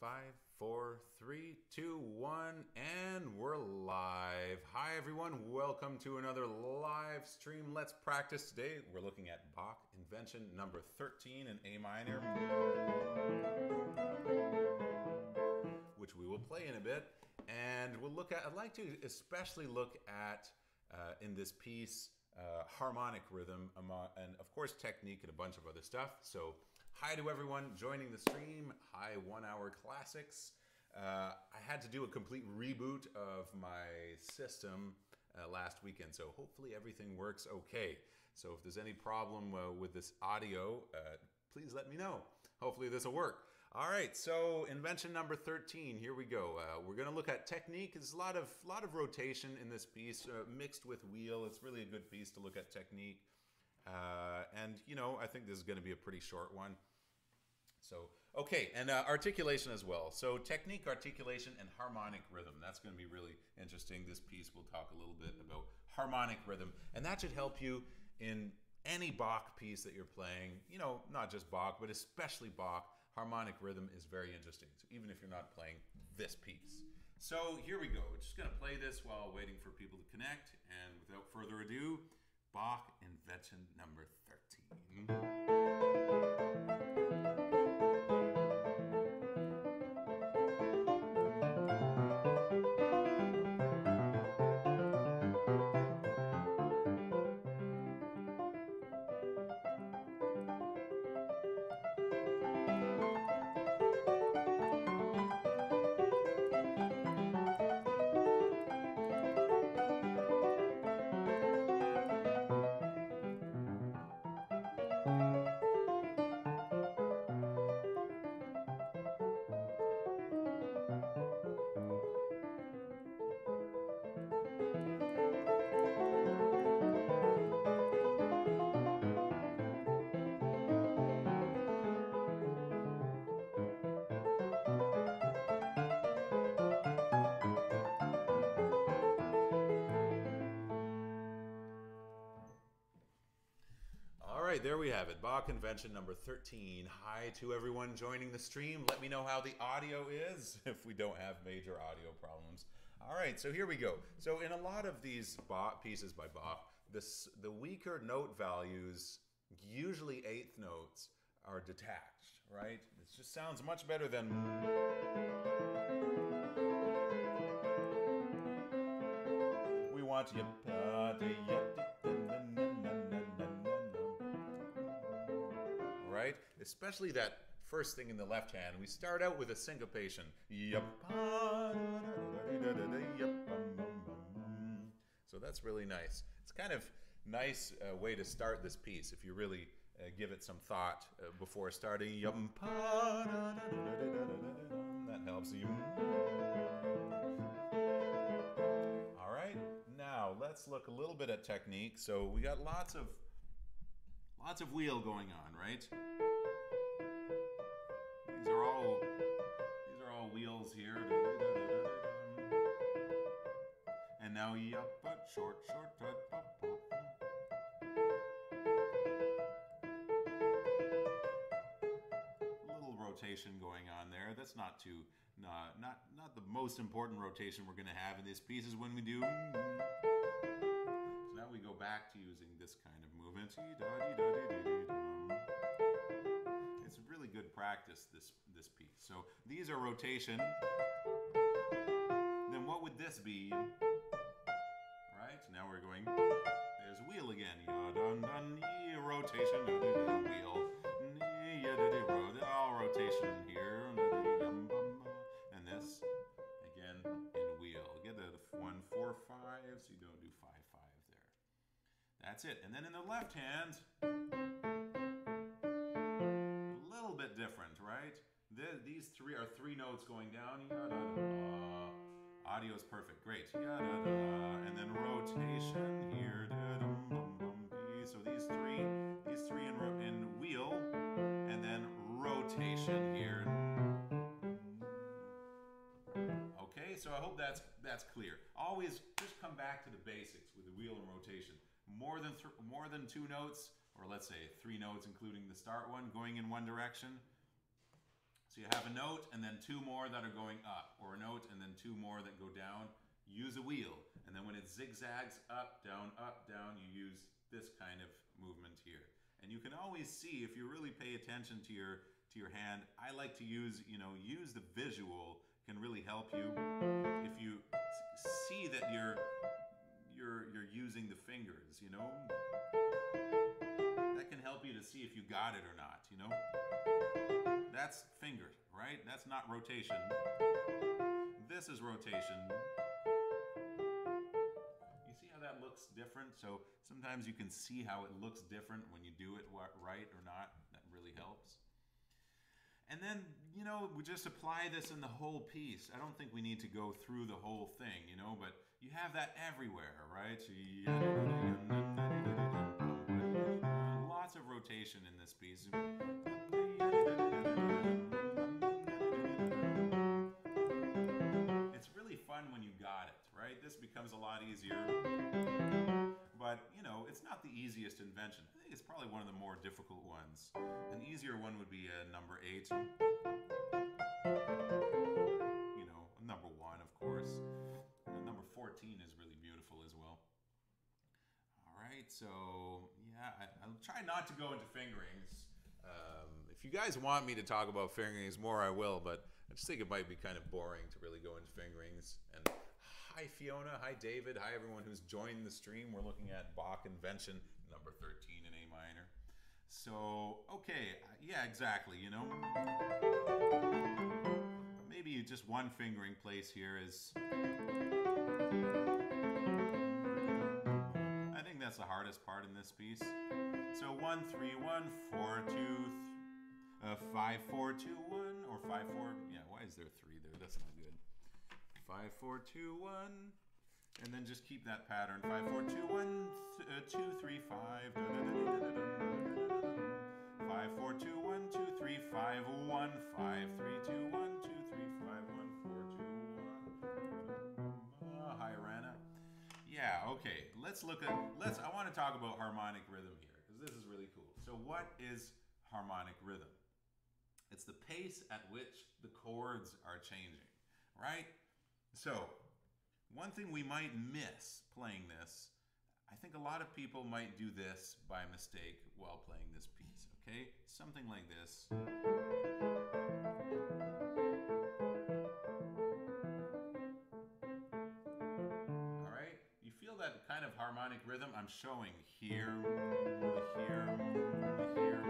Five, four, three, two, one, and we're live. Hi, everyone. Welcome to another live stream. Let's practice today. We're looking at Bach invention number 13 in A minor, which we will play in a bit. And we'll look at, I'd like to especially look at uh, in this piece uh, harmonic rhythm, and of course, technique and a bunch of other stuff. So, Hi to everyone joining the stream. Hi, One Hour Classics. Uh, I had to do a complete reboot of my system uh, last weekend, so hopefully everything works okay. So if there's any problem uh, with this audio, uh, please let me know. Hopefully this will work. All right, so invention number 13, here we go. Uh, we're gonna look at technique. There's a lot of, lot of rotation in this piece, uh, mixed with wheel. It's really a good piece to look at technique. And, you know, I think this is gonna be a pretty short one. So, okay, and uh, articulation as well. So, technique, articulation, and harmonic rhythm. That's going to be really interesting. This piece will talk a little bit about harmonic rhythm, and that should help you in any Bach piece that you're playing. You know, not just Bach, but especially Bach. Harmonic rhythm is very interesting. So, even if you're not playing this piece. So, here we go. Just going to play this while waiting for people to connect. And without further ado, Bach invention number right, there we have it. Bach Invention number 13. Hi to everyone joining the stream. Let me know how the audio is if we don't have major audio problems. All right, so here we go. So in a lot of these Bach pieces by Bach, this, the weaker note values, usually eighth notes, are detached, right? It just sounds much better than... We want you... Especially that first thing in the left hand. We start out with a syncopation. So that's really nice. It's kind of nice uh, way to start this piece if you really uh, give it some thought uh, before starting. That helps you. All right, now let's look a little bit at technique. So we got lots of Lots of wheel going on, right? Are all these are all wheels here. And now yup, but short, short, pop, pop. Little rotation going on there. That's not too not not not the most important rotation we're gonna have in this piece is when we do So now we go back to using this kind of movement. Really good practice, this, this piece. So these are rotation. Then what would this be? Right, now we're going, there's wheel again. Rotation, wheel. All rotation here. And this, again, in wheel. Get the one, four, five, so you don't do five, five there. That's it. And then in the left hand, these three are three notes going down. Audio is perfect. Great. Yada, and then rotation here. So these three, these three in, in wheel, and then rotation here. Okay, so I hope that's that's clear. Always just come back to the basics with the wheel and rotation more than more than two notes, or let's say three notes, including the start one, going in one direction. So you have a note and then two more that are going up, or a note and then two more that go down. Use a wheel, and then when it zigzags up, down, up, down, you use this kind of movement here. And you can always see if you really pay attention to your to your hand. I like to use, you know, use the visual can really help you if you see that you're you're you're using the fingers, you know? That can help you to see if you got it or not, you know? That's fingers, right? That's not rotation. This is rotation. You see how that looks different? So sometimes you can see how it looks different when you do it right or not. That really helps. And then, you know, we just apply this in the whole piece. I don't think we need to go through the whole thing, you know, but you have that everywhere, right? Lots of rotation in this piece. It's really fun when you got it, right? This becomes a lot easier. But, you know, it's not the easiest invention. I think it's probably one of the more difficult ones. An easier one would be a number eight. Right, so yeah, I, will try not to go into fingerings. Um, if you guys want me to talk about fingerings more, I will, but I just think it might be kind of boring to really go into fingerings. And Hi, Fiona. Hi, David. Hi, everyone who's joined the stream. We're looking at Bach Invention number 13 in A minor. So, okay, yeah, exactly, you know. Maybe just one fingering place here is... that's the hardest part in this piece. So one, three, one, four, two, uh, five, four, two, one, or five, four. Yeah, why is there three there? That's not good. Five, four, two, one. And then just keep that pattern. Five, four, two, one, th uh, two, three, five. Five, four, two, one, two, three, five, one, five, three, two, one, two, three, five, one, four, two, one. Uh, hi, Rana. Yeah, okay. Let's look at, let's, I want to talk about harmonic rhythm here because this is really cool. So what is harmonic rhythm? It's the pace at which the chords are changing, right? So, one thing we might miss playing this, I think a lot of people might do this by mistake while playing this piece, okay? Something like this. Harmonic rhythm I'm showing here, here, here, here.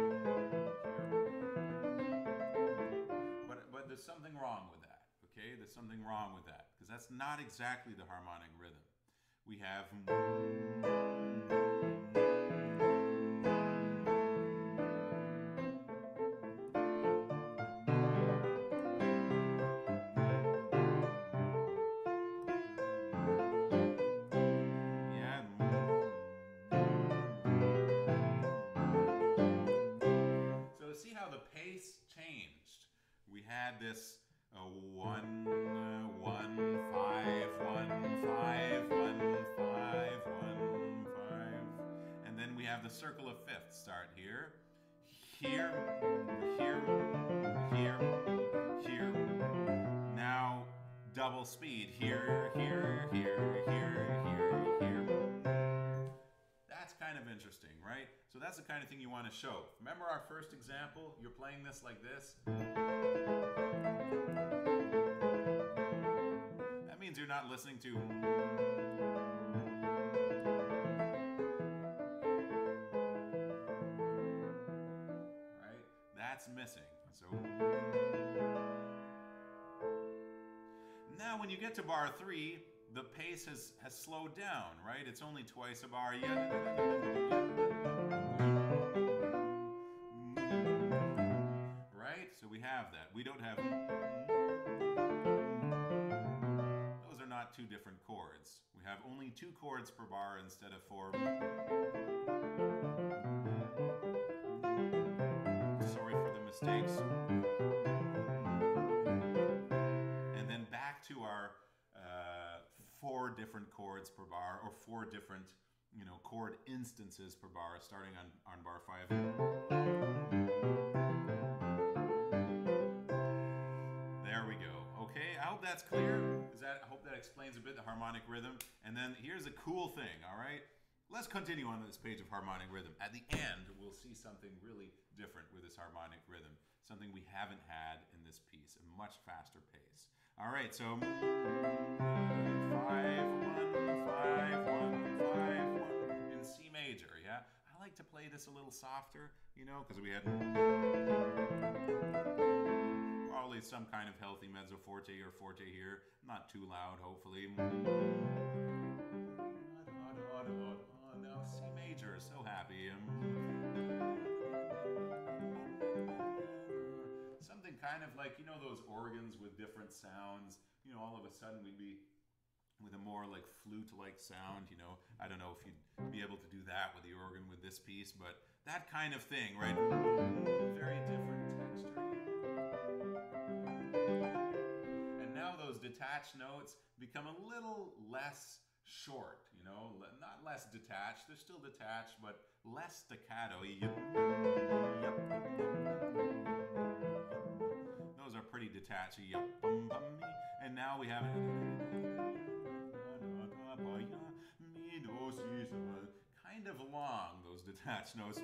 But, but there's something wrong with that, okay? There's something wrong with that because that's not exactly the harmonic rhythm. We have this uh, one, uh, one, five, one, five, one, five, one, five. And then we have the circle of fifths start here. Here, here, here, here. Now double speed. Here, here, here, here, here, here. Kind of interesting, right? So that's the kind of thing you want to show. Remember our first example? You're playing this like this. That means you're not listening to. Right? That's missing. So. Now, when you get to bar three, the pace has, has slowed down, right? It's only twice a bar. Right? So we have that. We don't have. Those are not two different chords. We have only two chords per bar instead of four. Sorry for the mistakes. Different chords per bar, or four different, you know, chord instances per bar, starting on, on bar five. there we go okay i hope that's clear? Is that I hope that explains a bit the harmonic rhythm. And then here's a cool thing, all right? Let's continue on this page of harmonic rhythm. At the end, we'll see something really different with this harmonic rhythm, something we haven't had in this piece, a much faster pace. All right, so five, one, five, one, five, one in C major, yeah? I like to play this a little softer, you know, because we had probably some kind of healthy mezzo forte or forte here. Not too loud, hopefully. Now C major, so happy. Kind of like, you know those organs with different sounds? You know, all of a sudden we'd be with a more like flute-like sound, you know. I don't know if you'd be able to do that with the organ with this piece, but that kind of thing, right? Very different texture. And now those detached notes become a little less short, you know, not less detached, they're still detached, but less staccato. Yep. And now we have kind of long, those detached notes.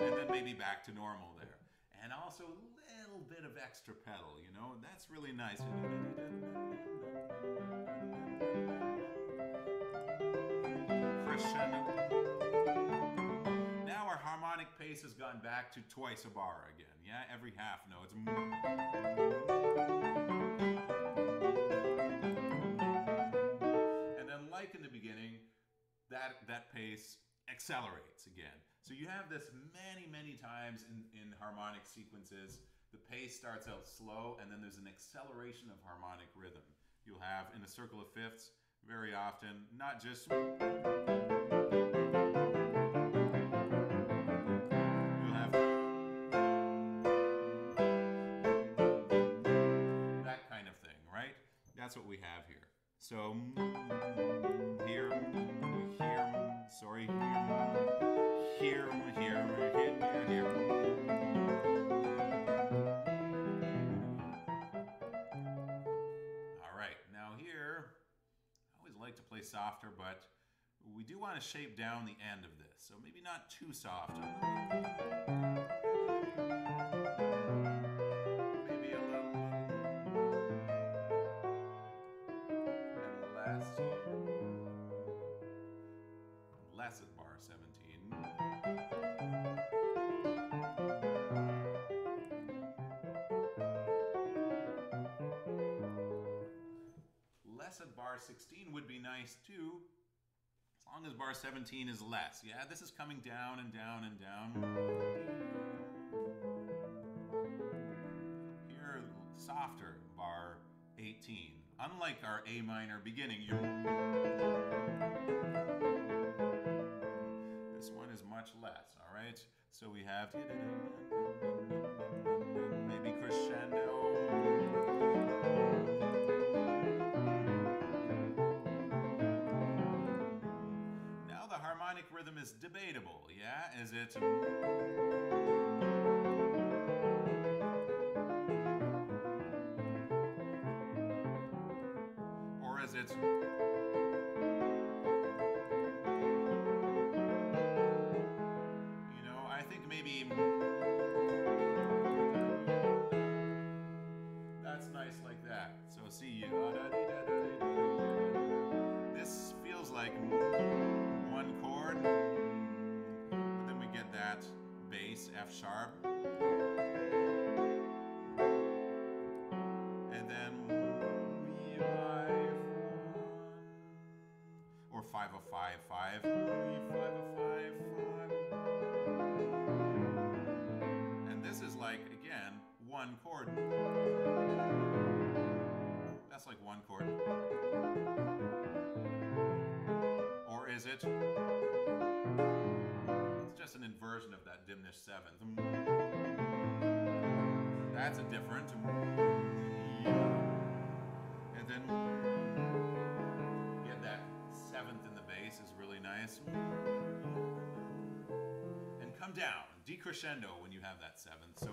And then maybe back to normal there. And also a little bit of extra pedal, you know, that's really nice. Crescendo. Pace has gone back to twice a bar again, yeah? Every half note. And then like in the beginning, that, that pace accelerates again. So you have this many, many times in, in harmonic sequences. The pace starts out slow and then there's an acceleration of harmonic rhythm. You'll have in a circle of fifths very often, not just That's what we have here. So mm, here, here, sorry, here, here, here, here, here. All right, now here, I always like to play softer, but we do want to shape down the end of this, so maybe not too soft. Bar 16 would be nice too, as long as bar 17 is less. Yeah, this is coming down and down and down. Here, softer, bar 18. Unlike our A minor beginning, this one is much less, all right? So we have maybe crescendo. Is debatable, yeah? Is it F sharp. And then or five of five five. Five of five five. And this is like again one chord And come down. decrescendo when you have that seventh. So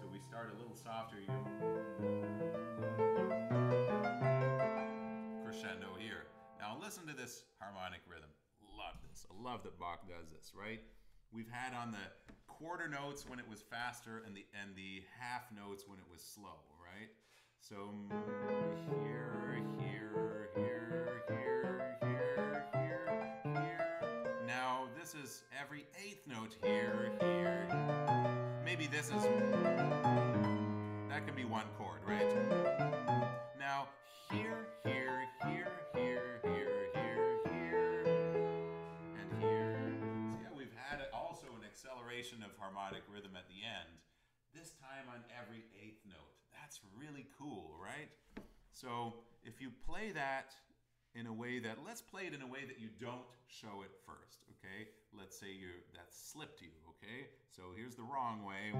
so we start a little softer. You crescendo here. Now listen to this harmonic rhythm. Love this. I love that Bach does this, right? We've had on the quarter notes when it was faster and the and the half notes when it was slow, right? So here, here, here, here, here, here, here. Now this is every eighth note here, here. Maybe this is that could be one chord, right? Now here, here, here, here, here, here, here, and here. See how we've had also an acceleration of harmonic rhythm at the end. This time on every eighth note. That's really cool, right? So if you play that in a way that, let's play it in a way that you don't show it first, okay? Let's say you that slipped you, okay? So here's the wrong way.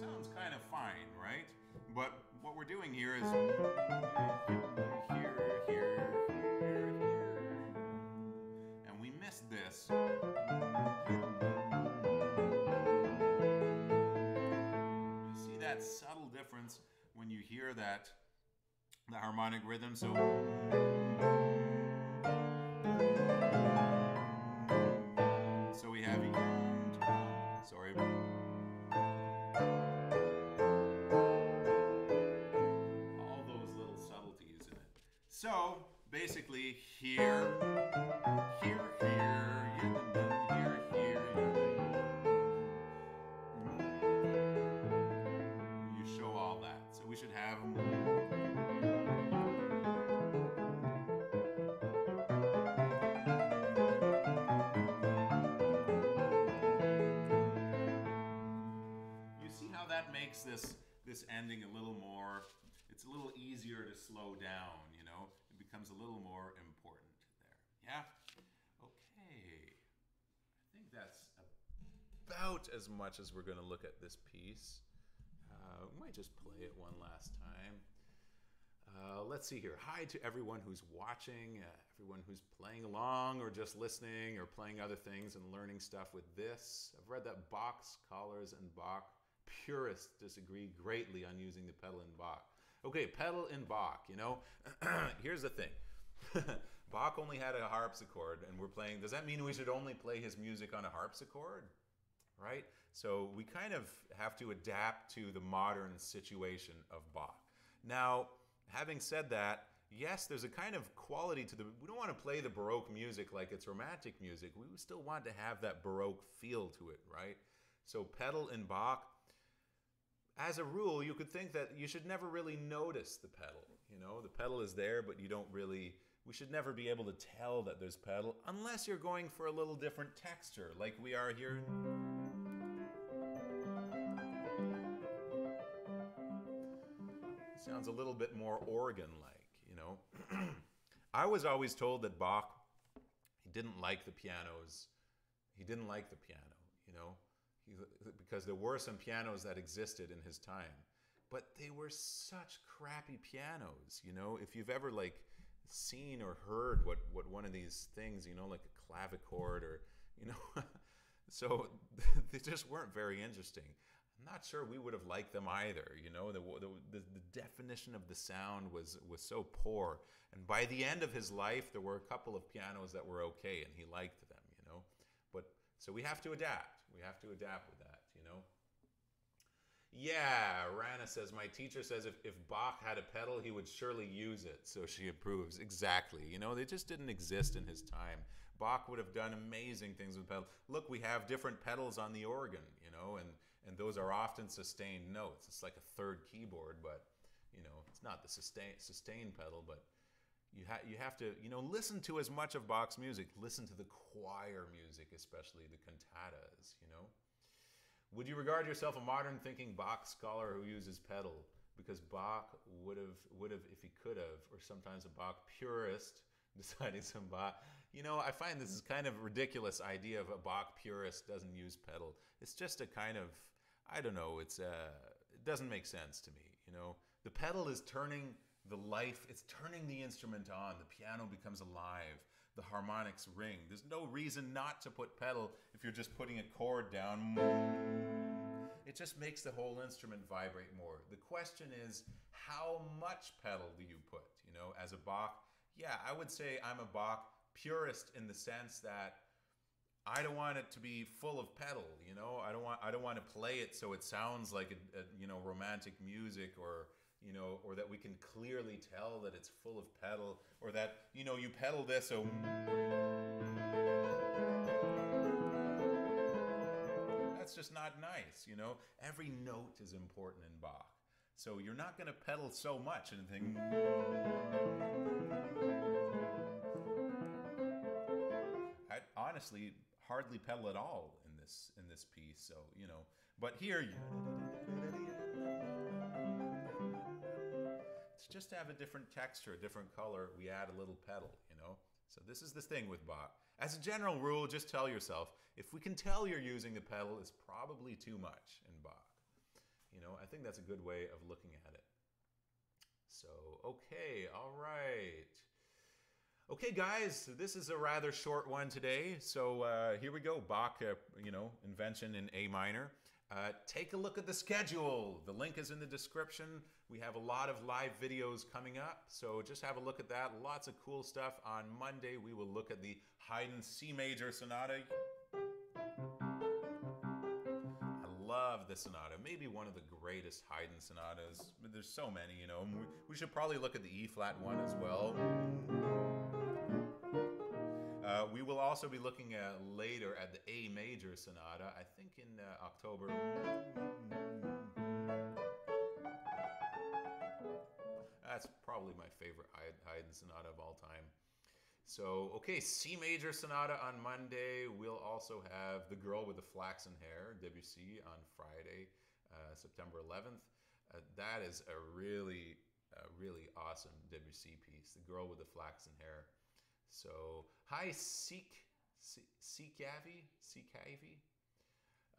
Sounds kind of fine, right? But what we're doing here is that subtle difference when you hear that the harmonic rhythm. So so we have sorry. Makes this this ending a little more it's a little easier to slow down, you know? It becomes a little more important there. Yeah? Okay. I think that's about as much as we're going to look at this piece. Uh, we might just play it one last time. Uh, let's see here. Hi to everyone who's watching, uh, everyone who's playing along or just listening or playing other things and learning stuff with this. I've read that Bach scholars and Bach purists disagree greatly on using the pedal in Bach. Okay, pedal in Bach, you know. Here's the thing. Bach only had a harpsichord and we're playing. Does that mean we should only play his music on a harpsichord? Right? So we kind of have to adapt to the modern situation of Bach. Now, having said that, yes, there's a kind of quality to the. We don't want to play the Baroque music like it's romantic music. We still want to have that Baroque feel to it, right? So, pedal in Bach, as a rule, you could think that you should never really notice the pedal. You know, the pedal is there, but you don't really. We should never be able to tell that there's pedal unless you're going for a little different texture, like we are here. Sounds a little bit more organ-like, you know. I was always told that Bach, he didn't like the pianos. He didn't like the piano, you know because there were some pianos that existed in his time but they were such crappy pianos you know? If you've ever like seen or heard what what one of these things you know like a clavichord or you know so they just weren't very interesting. I'm not sure we would have liked them either you know? The, the, the definition of the sound was was so poor. And by the end of his life there were a couple of pianos that were okay and he liked them you know? But so we have to adapt we have to adapt with that, you know? Yeah, Rana says, my teacher says if, if Bach had a pedal, he would surely use it. So she approves. Exactly. You know, they just didn't exist in his time. Bach would have done amazing things with pedals. Look, we have different pedals on the organ, you know, and, and those are often sustained notes. It's like a third keyboard, but, you know, it's not the sustain, sustain pedal, but you, ha- you have to, you know, listen to as much of Bach's music. Listen to the choir music, especially the cantatas, you know. Would you regard yourself a modern thinking Bach scholar who uses pedal? Because Bach would have, would have, if he could have, or sometimes a Bach purist deciding some Bach. You know, I find this is kind of ridiculous idea of a Bach purist doesn't use pedal. It's just a kind of, I don't know, it's uh, it doesn't make sense to me. You know, the pedal is turning the life, it's turning the instrument on. The piano becomes alive. The harmonics ring. There's no reason not to put pedal if you're just putting a chord down. It just makes the whole instrument vibrate more. The question is, how much pedal do you put? You know, as a Bach, yeah, I would say I'm a Bach purist in the sense that I don't want it to be full of pedal, you know. I don't want I don't want to play it so it sounds like a, a, you know romantic music or you know or that we can clearly tell that it's full of pedal or that you know you pedal this so that's just not nice, you know. Every note is important in Bach. So you're not going to pedal so much and think I honestly hardly pedal at all in this in this piece. So you know, but here you just to have a different texture, a different color. We add a little pedal, you know. So this is the thing with Bach. As a general rule, just tell yourself if we can tell you're using the pedal, it's probably too much in Bach. You know, I think that's a good way of looking at it. So, okay, all right. Okay, guys, this is a rather short one today. So uh, here we go. Bach, uh, you know, invention in A minor. Uh, take a look at the schedule. The link is in the description. We have a lot of live videos coming up, so just have a look at that. Lots of cool stuff. On Monday, we will look at the Haydn C Major Sonata. I love the sonata. Maybe one of the greatest Haydn sonatas. There's so many, you know. We should probably look at the E flat one as well. Uh, we will also be looking at later at the A major sonata, I think in uh, October. That's probably my favorite Haydn sonata of all time. So, okay, C major sonata on Monday. We'll also have The Girl with the Flaxen Hair, Debussy, on Friday, uh, September 11th. Uh, that is a really, really awesome Debussy piece, The Girl with the Flaxen Hair. So, hi, Seek, Seek Yavi, Seek Yavi.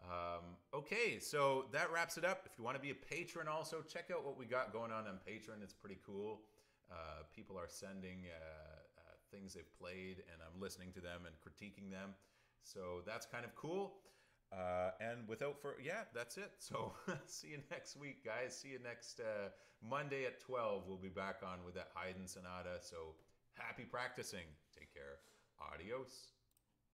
Um, okay, so that wraps it up. If you want to be a patron, also check out what we got going on on Patreon. It's pretty cool. Uh, people are sending uh, uh, things they've played, and I'm listening to them and critiquing them. So that's kind of cool. Uh, and without for yeah, that's it. So see you next week, guys. See you next uh, Monday at 12. We'll be back on with that Haydn Sonata. So happy practicing. Take care. Adios.